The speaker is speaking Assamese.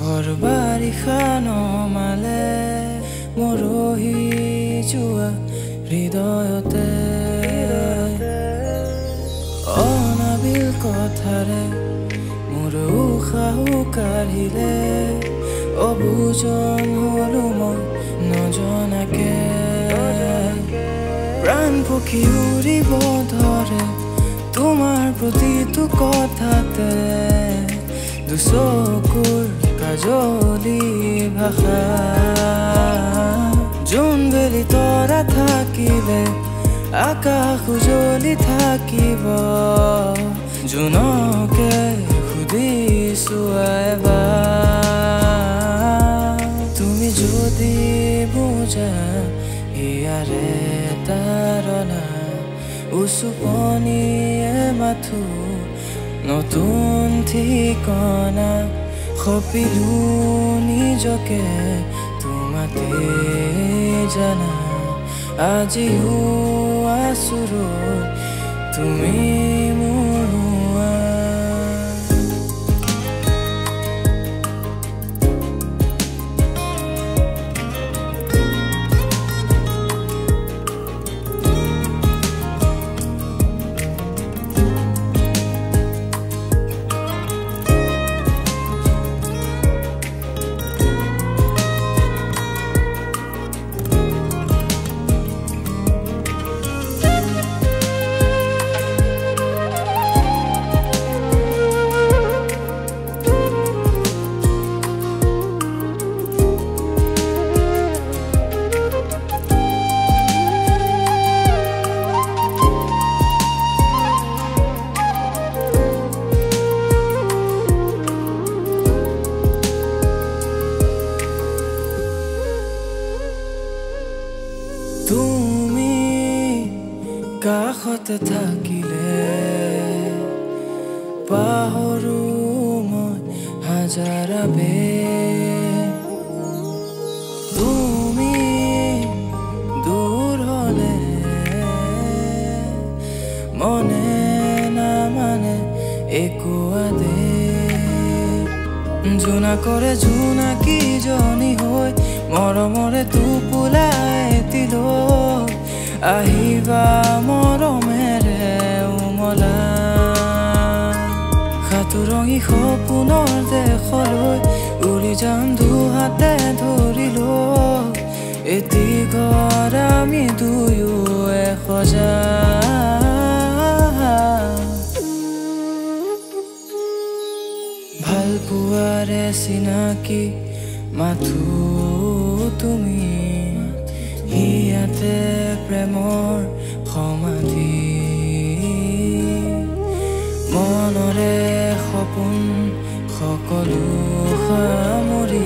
বাৰিষা নমালে মৰহি যোৱা হৃদয়তে। অনাবিল কথাৰে মোৰ উশাহো কাঢ়িলে অবুজন হলো মই নজনাকে। প্ৰাণ পক্ষী উৰিব ধৰে তোমাৰ প্ৰতিটো কথাতে দুচকুৰ কাজলি ভাষা যোন বেলি তৰা থাকিলে আকাশ উজলি থাকিব জোনকে সুধিছো এবাৰ তুমি যদি বুজা ইয়াৰে তাৰণা উচুপনিয়ে মাথো নতুন ঠিকনা সপিলো নিজকে তোমাতে জানা। আজিও আছো তুমি মোৰ কাষতে থাকিলে পাহৰো মই হাজাৰা বে তুমি দূৰ হলে মনে নামানে একো আদে জোনাকৰে জোনাকীজনী হৈ মৰমৰে টোপোলাই দিল আহিবা মৰমেৰে উমলা। সাঁতোৰঙি সপোনৰ দেশলৈ উৰি যাম দুহাতে ধৰিলো। এটি ঘৰ আমি দুয়ো ভাল পোৱাৰে চিনাকি মাথো তুমি। প্ৰেমৰ সমাধি মনৰে সপোন সকলো সামৰি